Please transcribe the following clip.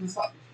You fatos.